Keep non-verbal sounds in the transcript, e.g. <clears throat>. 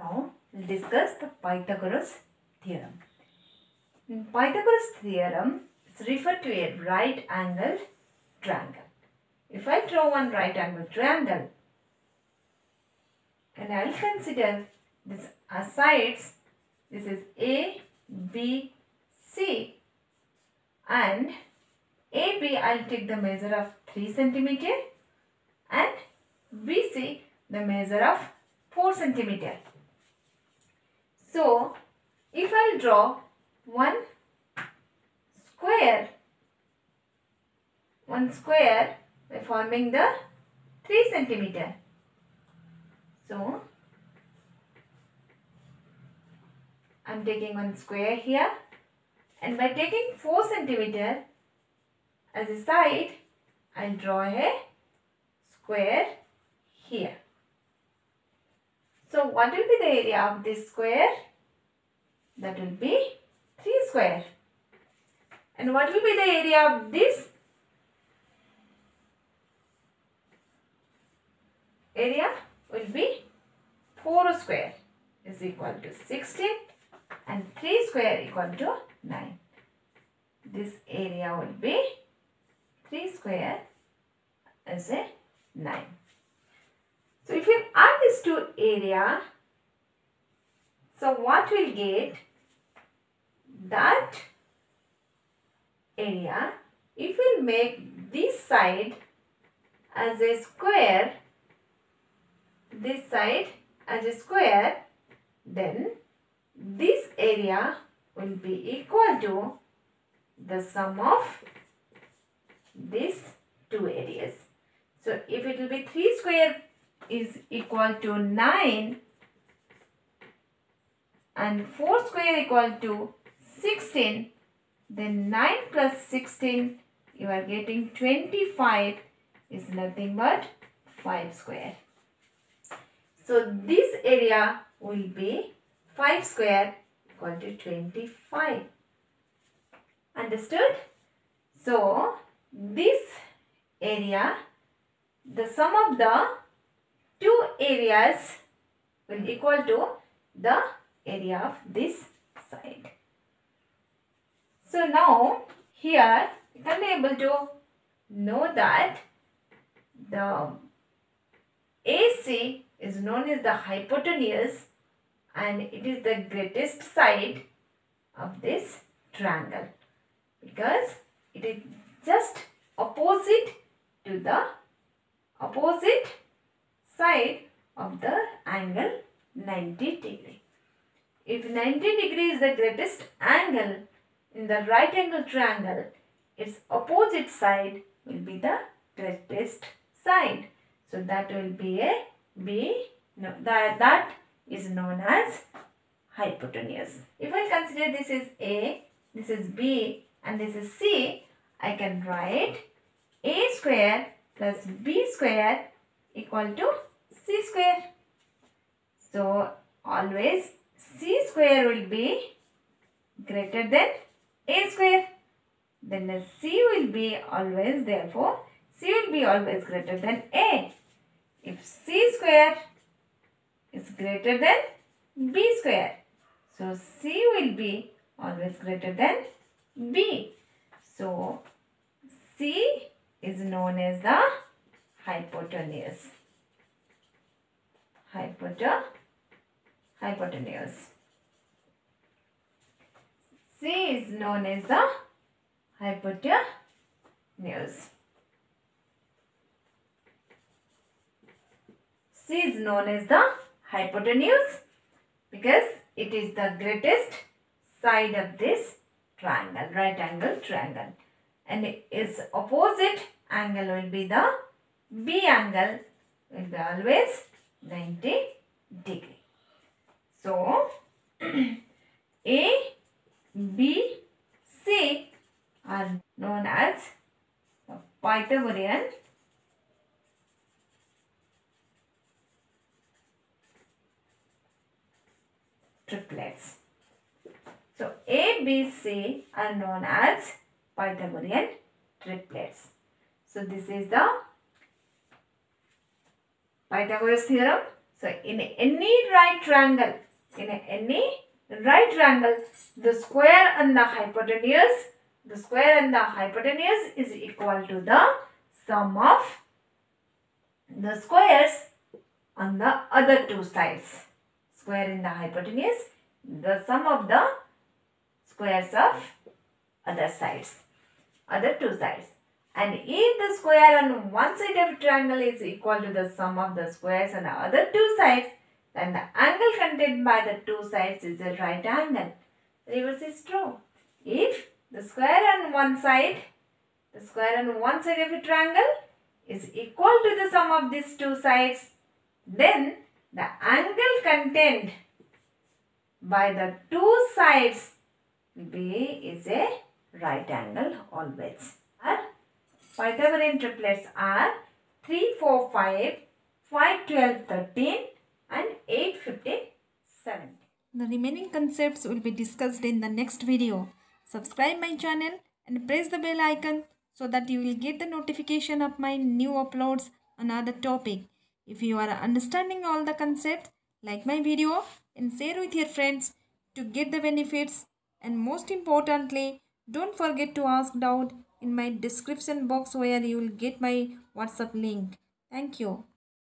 Now we'll discuss the Pythagoras theorem. In Pythagoras theorem is referred to a right angled triangle. If I draw one right angled triangle and I'll consider this as sides, this is A, B, C and AB I'll take the measure of 3 centimeter and BC the measure of 4 centimeter. So, if I draw one square, one square by forming the 3 centimeter. So, I am taking one square here and by taking 4 centimeter as a side, I'll draw a square here. What will be the area of this square? That will be 3 square. And what will be the area of this? Area will be 4 square is equal to 16 and 3 square equal to 9. This area will be 3 square as a 9. So if you add these two area, so what we'll get that area, if we make this side as a square, this side as a square, then this area will be equal to the sum of these two areas. So if it will be 3 square is equal to 9 and 4 square equal to 16 then 9 plus 16 you are getting 25 is nothing but 5 square. So this area will be 5 square equal to 25. Understood? So this area the sum of the two areas will equal to the area of this side. So now here you can be able to know that the AC is known as the hypotenuse and it is the greatest side of this triangle because it is just opposite to the opposite side of the angle 90 degree. If 90 degree is the greatest angle in the right angle triangle, its opposite side will be the greatest side. So that will be a B, no, that, that is known as hypotenuse. If I consider this is A, this is B and this is C, I can write A square plus B square equal to C square. So always C square will be greater than A square. Then the C will be always therefore C will be always greater than A. If C square is greater than B square. So C will be always greater than B. So C is known as the hypotenuse. Hypotenuse. Hypotenuse. C is known as the hypotenuse. C is known as the hypotenuse because it is the greatest side of this triangle, right angle triangle. And its opposite angle will be the B angle will be always 90 degree. So, <clears throat> A, B, C are known as Pythagorean triplets. So, A, B, C are known as Pythagorean triplets. So, this is the Pythagoras theorem. So in any right triangle, in any right triangle, the square and the hypotenuse, the square and the hypotenuse is equal to the sum of the squares on the other two sides. Square in the hypotenuse, the sum of the squares of other sides, other two sides. And if the square on one side of triangle is equal to the sum of the squares on the other two sides, then the angle contained by the two sides is a right angle. Reverse is true. If the square on one side, the square on one side of a triangle is equal to the sum of these two sides, then the angle contained by the two sides be is a right angle always. Our Pythagorean triplets are 3, 4, 5, 5, 12, 13 and 857. The remaining concepts will be discussed in the next video. Subscribe my channel and press the bell icon so that you will get the notification of my new uploads on other topic. If you are understanding all the concepts, like my video and share with your friends to get the benefits and most importantly, don't forget to ask doubt in my description box where you will get my WhatsApp link. Thank you.